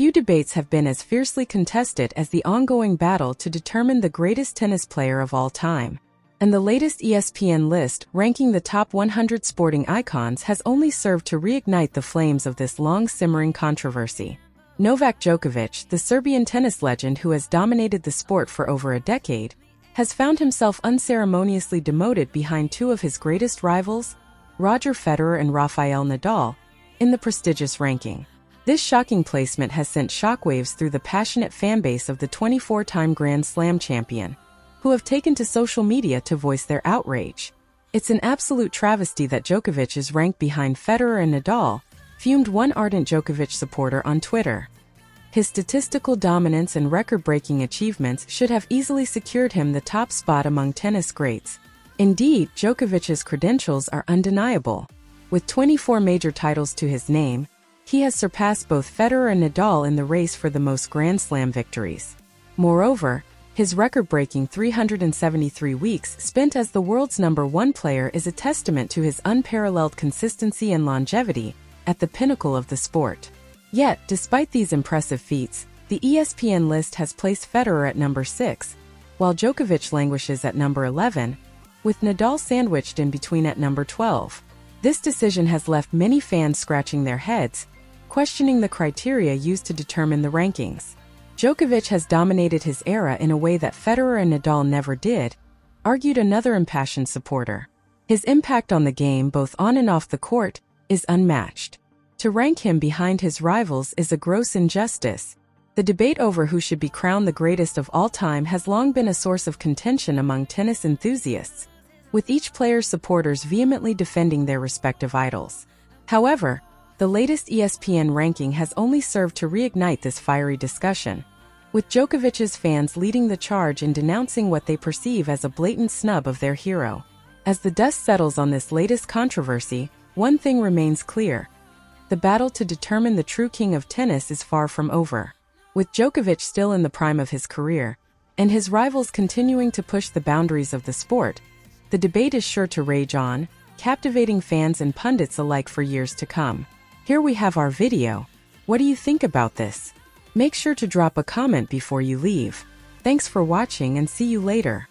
Few debates have been as fiercely contested as the ongoing battle to determine the greatest tennis player of all time. And the latest ESPN list ranking the top 100 sporting icons has only served to reignite the flames of this long-simmering controversy. Novak Djokovic, the Serbian tennis legend who has dominated the sport for over a decade, has found himself unceremoniously demoted behind two of his greatest rivals, Roger Federer and Rafael Nadal, in the prestigious ranking. This shocking placement has sent shockwaves through the passionate fanbase of the 24-time Grand Slam champion, who have taken to social media to voice their outrage. It's an absolute travesty that Djokovic is ranked behind Federer and Nadal, fumed one ardent Djokovic supporter on Twitter. His statistical dominance and record-breaking achievements should have easily secured him the top spot among tennis greats. Indeed, Djokovic's credentials are undeniable. With 24 major titles to his name, he has surpassed both Federer and Nadal in the race for the most Grand Slam victories. Moreover, his record-breaking 373 weeks spent as the world's number one player is a testament to his unparalleled consistency and longevity at the pinnacle of the sport. Yet, despite these impressive feats, the ESPN list has placed Federer at number 6, while Djokovic languishes at number 11, with Nadal sandwiched in between at number 12. This decision has left many fans scratching their heads, questioning the criteria used to determine the rankings. Djokovic has dominated his era in a way that Federer and Nadal never did, argued another impassioned supporter. His impact on the game, both on and off the court, is unmatched. To rank him behind his rivals is a gross injustice. The debate over who should be crowned the greatest of all time has long been a source of contention among tennis enthusiasts, with each player's supporters vehemently defending their respective idols. However, the latest ESPN ranking has only served to reignite this fiery discussion, with Djokovic's fans leading the charge in denouncing what they perceive as a blatant snub of their hero. As the dust settles on this latest controversy, one thing remains clear. The battle to determine the true king of tennis is far from over. With Djokovic still in the prime of his career, and his rivals continuing to push the boundaries of the sport, the debate is sure to rage on, captivating fans and pundits alike for years to come. Here we have our video. What do you think about this? Make sure to drop a comment before you leave. Thanks for watching and see you later.